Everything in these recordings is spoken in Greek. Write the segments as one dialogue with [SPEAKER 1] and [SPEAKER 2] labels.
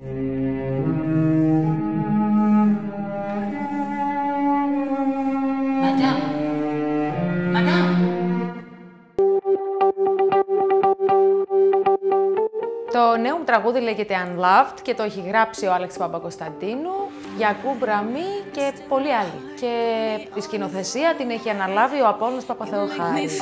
[SPEAKER 1] Το νέο μου τραγούδι λέγεται Unloved και το έχει γράψει ο Άλεξ Παπακοσταντίνου, Γιακού Μπραμή και πολλοί άλλοι. Και η σκηνοθεσία την έχει αναλάβει ο Απόλλωνας Παπαθεοχάρης.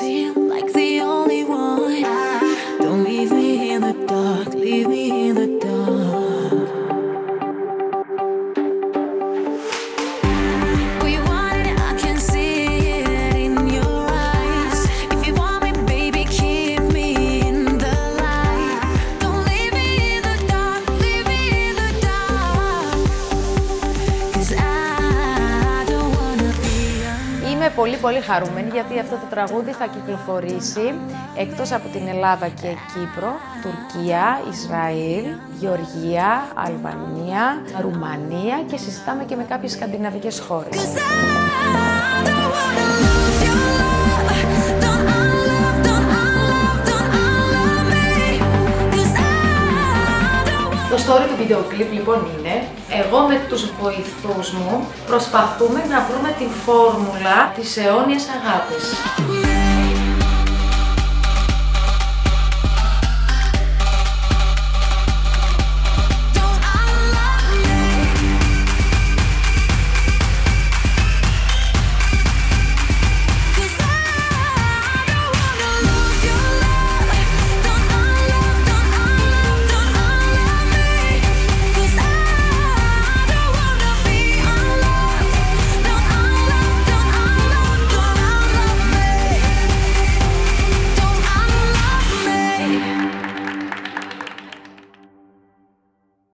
[SPEAKER 1] Πολύ πολύ χαρούμενη γιατί αυτό το τραγούδι θα κυκλοφορήσει εκτός από την Ελλάδα και Κύπρο, Τουρκία, Ισραήλ, Γεωργία, Αλβανία, Ρουμανία και συζητάμε και με κάποιες σκανδιναβικές χώρες. Το story του βίντεο κλιπ λοιπόν είναι εγώ με τους βοηθούς μου προσπαθούμε να βρούμε τη φόρμουλα της αιώνιας αγάπης.